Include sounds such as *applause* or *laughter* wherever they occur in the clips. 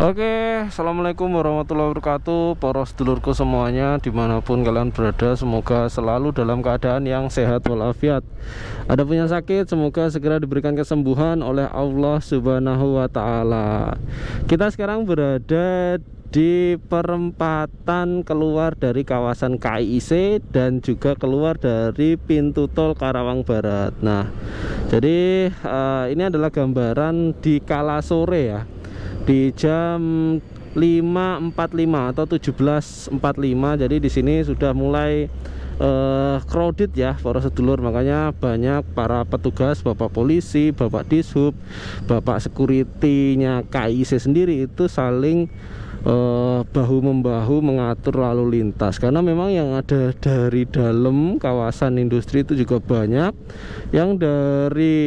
Oke, Assalamualaikum warahmatullahi wabarakatuh. Para sedulurku semuanya Di mana pun kalian berada Semoga selalu dalam keadaan yang sehat walafiat. Ada punya sakit Semoga segera diberikan kesembuhan oleh Allah subhanahu wa ta'ala. Kita sekarang berada di perempatan keluar dari kawasan KIC dan juga keluar dari pintu tol Karawang Barat. Nah, jadi uh, ini adalah gambaran di kala sore ya di jam 5.45 atau 17.45 jadi di sini sudah mulai uh, crowded ya para sedulur. Makanya banyak para petugas bapak polisi bapak dishub bapak security-nya KIC sendiri itu saling uh, bahu membahu mengatur lalu lintas. Karena memang yang ada dari dalam kawasan industri itu juga banyak. Yang dari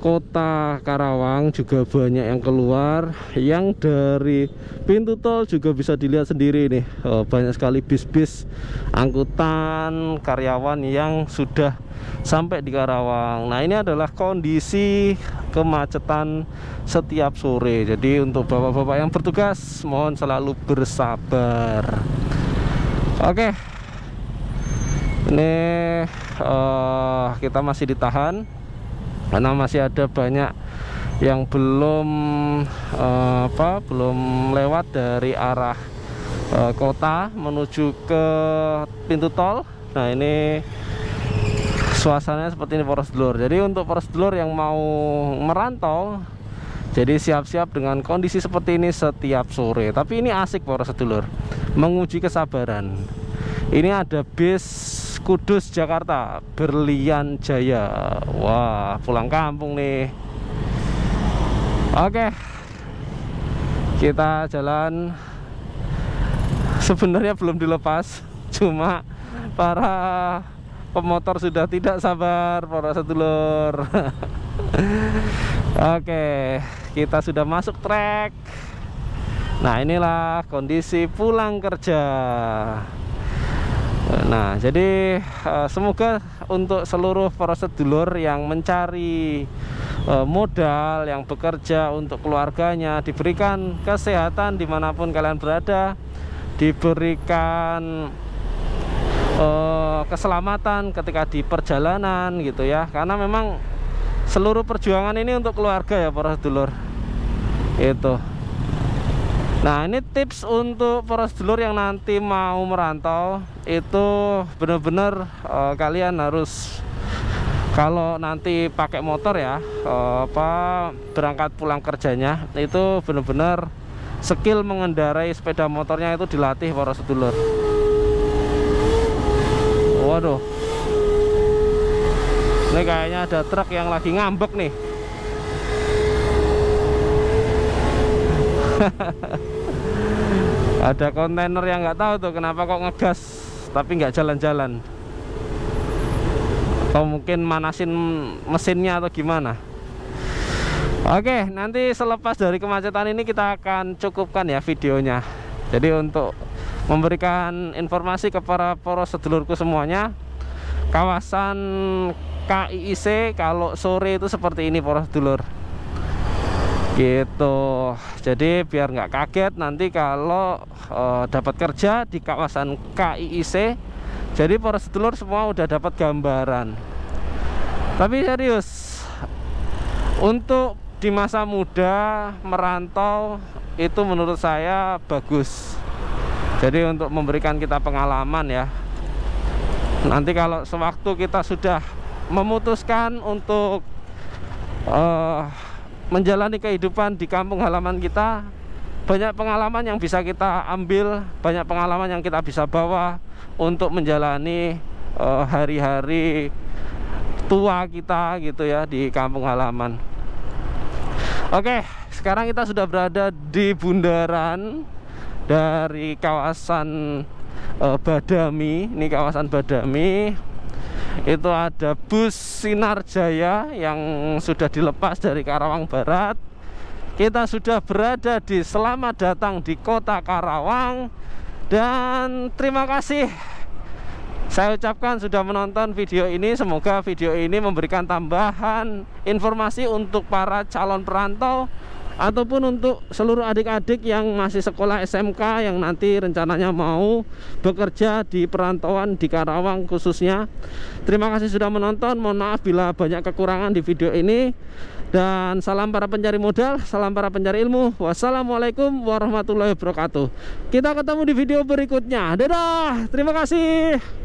kota Karawang juga banyak yang keluar. Yang dari pintu tol juga bisa dilihat sendiri nih uh, banyak sekali bis-bis angkutan karyawan yang sudah sampai di Karawang. Nah ini adalah kondisi kemacetan setiap sore. Jadi untuk bapak-bapak yang bertugas mohon selalu bersabar. Oke. Ini uh, kita masih ditahan karena masih ada banyak yang belum uh, apa belum lewat dari arah uh, kota menuju ke pintu tol. Nah ini suasananya seperti ini poros dulur. Jadi untuk poros dulur yang mau merantau jadi siap-siap dengan kondisi seperti ini setiap sore. Tapi ini asik poros dulur. Menguji kesabaran. Ini ada bis Kudus Jakarta. Berlian Jaya. Wah pulang kampung nih. Oke. Kita jalan. Sebenarnya belum dilepas Cuma para pemotor sudah tidak sabar Para sedulur. *laughs* Oke Kita sudah masuk trek. Nah inilah kondisi pulang kerja. Nah, jadi uh, semoga untuk seluruh para sedulur yang mencari uh, modal, yang bekerja untuk keluarganya, diberikan kesehatan di mana pun kalian berada, diberikan uh, keselamatan ketika di perjalanan gitu ya, karena memang seluruh perjuangan ini untuk keluarga ya para sedulur. Itu. Nah ini tips untuk para sedulur yang nanti mau merantau itu benar-benar uh, kalian harus kalau nanti pakai motor ya uh, apa berangkat pulang kerjanya itu benar-benar skill mengendarai sepeda motornya itu dilatih para sedulur. Waduh. Ini kayaknya ada truk yang lagi ngambek nih. *laughs* ada kontainer yang nggak tahu tuh kenapa kok ngegas tapi nggak jalan-jalan atau mungkin manasin mesinnya atau gimana Oke nanti selepas dari kemacetan ini kita akan cukupkan ya videonya jadi untuk memberikan informasi kepada para sedulurku semuanya. Kawasan KIIC kalau sore itu seperti ini para sedulur. Gitu. Jadi biar nggak kaget nanti kalau uh, dapat kerja di kawasan KIIC jadi para sedulur semua udah dapat gambaran. Tapi serius untuk di masa muda merantau itu menurut saya bagus jadi untuk memberikan kita pengalaman ya nanti kalau sewaktu kita sudah memutuskan untuk uh, menjalani kehidupan di kampung halaman kita banyak pengalaman yang bisa kita ambil banyak pengalaman yang kita bisa bawa untuk menjalani eh, hari-hari uh, tua kita gitu ya di kampung halaman. Oke sekarang kita sudah berada di bundaran dari kawasan uh, Badami ini kawasan Badami itu ada bus Sinar Jaya yang sudah dilepas dari Karawang Barat. Kita sudah berada di selamat datang di kota Karawang. Dan terima kasih. Saya ucapkan sudah menonton video ini. Semoga video ini memberikan tambahan informasi untuk para calon perantau ataupun untuk seluruh adik-adik yang masih sekolah SMK yang nanti rencananya mau bekerja di perantauan di Karawang khususnya. Terima kasih sudah menonton. Mohon maaf bila banyak kekurangan di video ini. Dan salam para pencari modal, salam para pencari ilmu. Wassalamualaikum warahmatullahi wabarakatuh. Kita ketemu di video berikutnya. Dadah. Terima kasih.